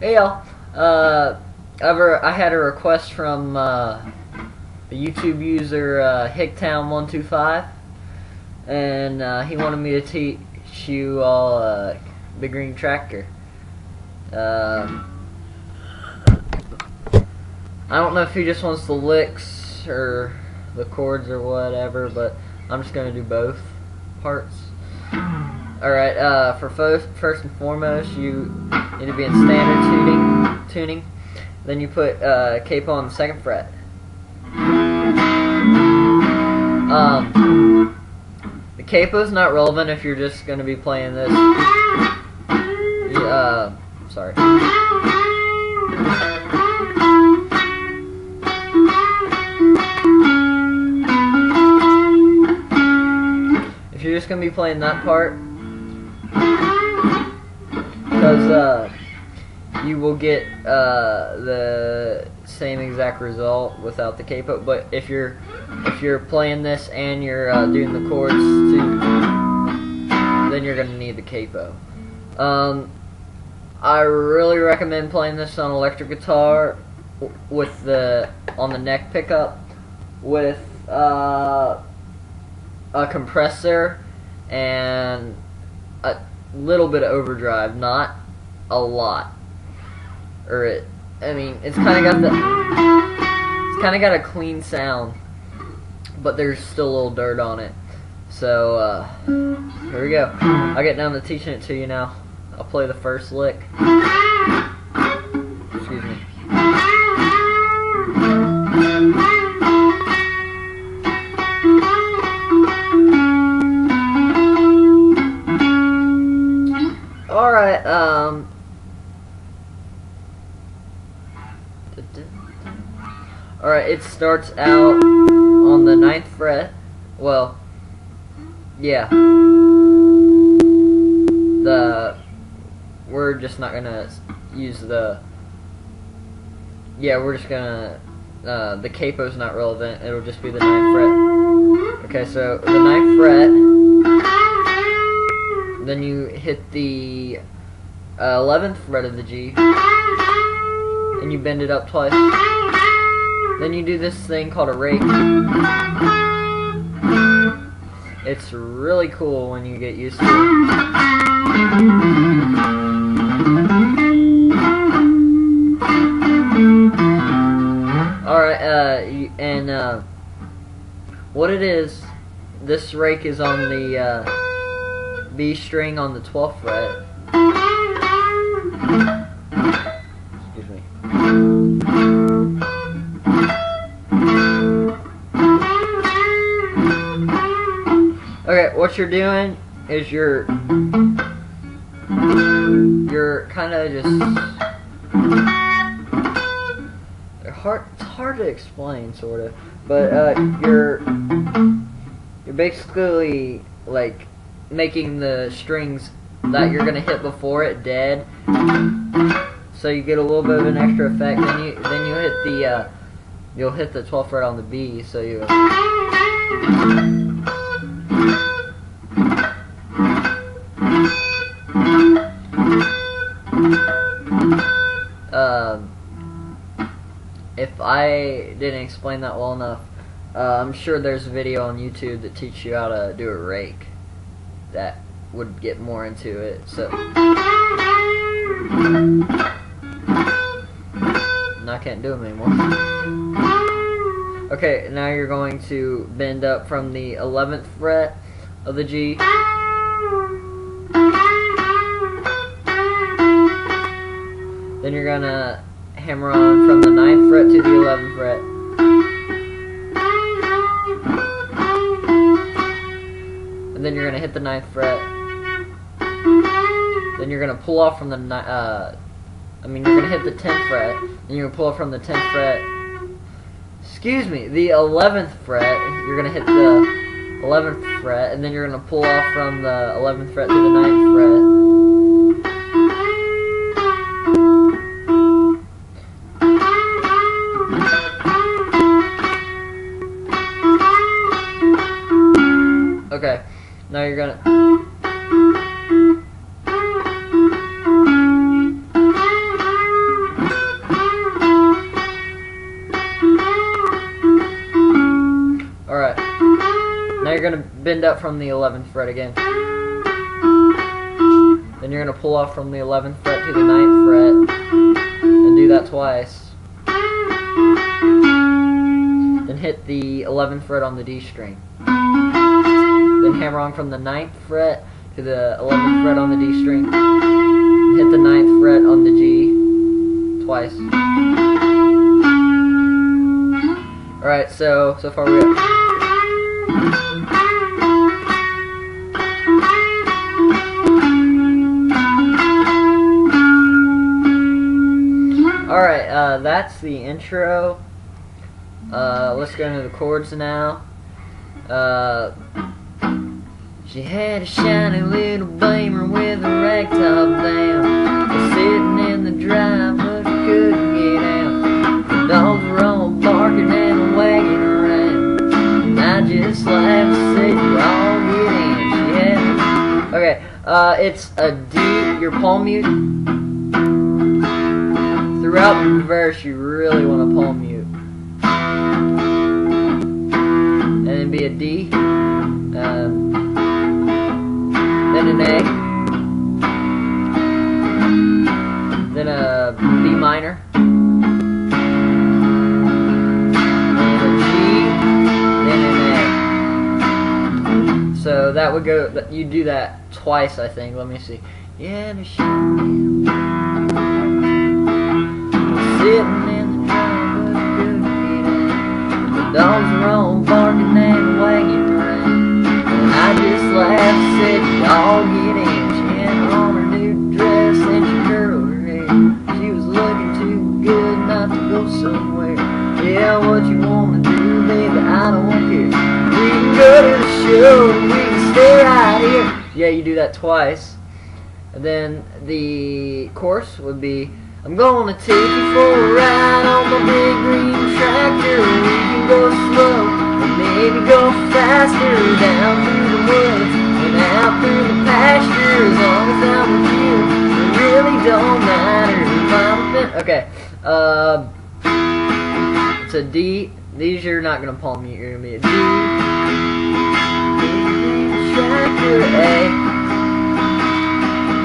Hey y'all. Uh, ever I had a request from uh, a YouTube user uh, Hicktown125, and uh, he wanted me to teach you all uh, Big Green Tractor. Um, I don't know if he just wants the licks or the chords or whatever, but I'm just gonna do both parts. Alright, uh, for first, first and foremost, you need to be in standard tuning. tuning. Then you put uh, capo on the second fret. Um, the capo is not relevant if you're just going to be playing this. Uh, sorry. If you're just going to be playing that part, because uh, you will get uh, the same exact result without the capo. But if you're if you're playing this and you're uh, doing the chords too, then you're gonna need the capo. Um, I really recommend playing this on electric guitar with the on the neck pickup with uh, a compressor and little bit of overdrive, not a lot. Or it, I mean, it's kind of got the, it's kind of got a clean sound, but there's still a little dirt on it. So, uh, here we go. I'll get down to teaching it to you now. I'll play the first lick. Alright, it starts out on the ninth fret. Well, yeah. The... We're just not gonna use the... Yeah, we're just gonna... Uh, the capo's not relevant. It'll just be the ninth fret. Okay, so the ninth fret then you hit the uh, 11th fret of the G, and you bend it up twice. Then you do this thing called a rake. It's really cool when you get used to it. Alright, uh, and, uh, what it is, this rake is on the, uh, B string on the 12th fret. Okay, what you're doing is you're you're kind of just hard. It's hard to explain, sort of, but uh, you're you're basically like making the strings that you're gonna hit before it dead. So you get a little bit of an extra effect. Then you then you hit the uh, you'll hit the 12th fret on the B. So you. If I didn't explain that well enough, uh, I'm sure there's a video on YouTube that teaches you how to do a rake that would get more into it. So, and I can't do them anymore. Okay, now you're going to bend up from the 11th fret of the G. Then you're gonna hammer on from the 9th fret to the 11th fret. and then you're gonna hit the ninth fret. Then you're gonna pull off from the ni uh, I mean you're gonna hit the tenth fret, and you're gonna pull off from the tenth fret. Excuse me, the eleventh fret. You're gonna hit the eleventh fret, and then you're gonna pull off from the eleventh fret to the ninth fret. gonna... Alright. Now you're gonna bend up from the 11th fret again. Then you're gonna pull off from the 11th fret to the 9th fret. And do that twice. Then hit the 11th fret on the D string. Then hammer on from the 9th fret to the 11th fret on the D string. Hit the 9th fret on the G twice. Alright, so so far we got Alright, uh, that's the intro. Uh, let's go into the chords now. Uh, she had a shiny little beamer with a ragtop down. Sitting in the drive, but she couldn't get out. The dogs were all barking and wagging around. And I just laughed and said, you all get in. She had Okay, uh, it's a D, your palm mute. Throughout the verse, you really want to palm mute. And then be a D. then an Then a B minor. Then a G. Then an A. So that would go, you do that twice, I think. Let me see. Yeah, sitting in the driveway, The dogs are all She was looking too good not to go somewhere. Yeah, what you wanna do, baby, I don't care. We can go to the show, we can stay right here. Yeah, you do that twice. And then the chorus would be I'm gonna take you for a ride on my big green tractor. We can go slow maybe go faster down through through the you. Okay, uh, it's a D. These you're not gonna palm mute. You're gonna be a D. Tractor A.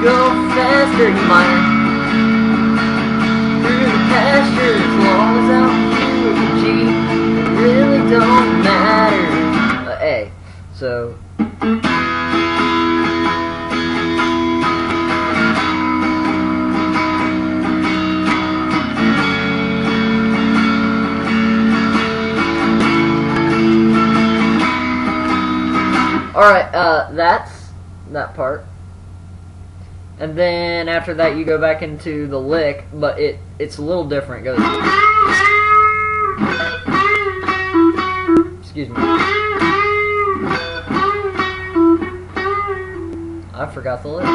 Go faster, you minor pasture as long as I'm with a G. It really don't matter. Uh, A. So. Alright, uh, that's that part and then after that you go back into the lick, but it it's a little different. It goes. Excuse me. I forgot the lick.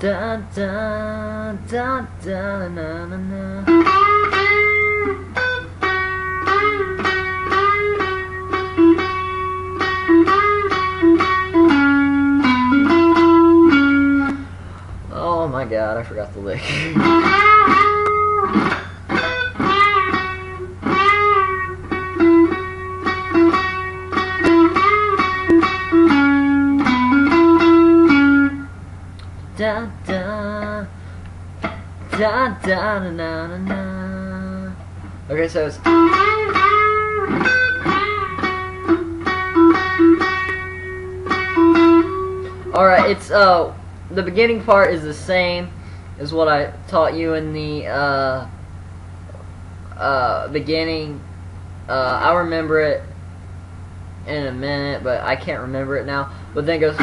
Da da da da na na na. Oh I forgot the lick. da da da da na na na. Okay, so it's. Alright, it's uh the beginning part is the same as what I taught you in the uh uh beginning. Uh I remember it in a minute, but I can't remember it now. But then it goes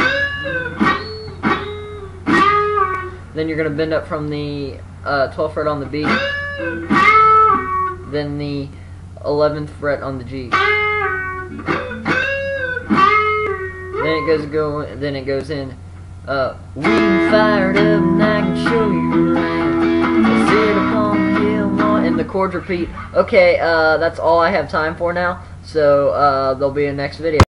then you're going to bend up from the uh, 12th fret on the B, then the 11th fret on the G. Then it goes go. Then it goes in. Uh, we fired up and I can show you around. Sit upon hill, and the chords repeat. Okay, uh, that's all I have time for now. So uh, there'll be a next video.